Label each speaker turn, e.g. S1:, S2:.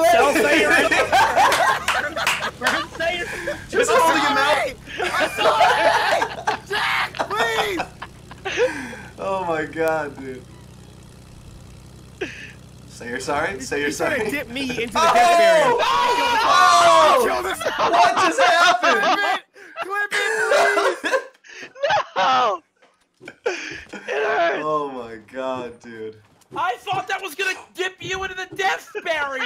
S1: Marcel, say your say your
S2: Just holding him out.
S3: Jack, please!
S2: Oh my god, dude. Say you're sorry. Say you're
S1: He's gonna
S2: sorry.
S1: dip me into the death barrier.
S2: Oh!
S3: no! Oh! Oh!
S2: What just happened?
S3: Clip it, please!
S4: No! It hurts!
S2: Oh my god, dude.
S1: I thought that was gonna dip you into the death barrier.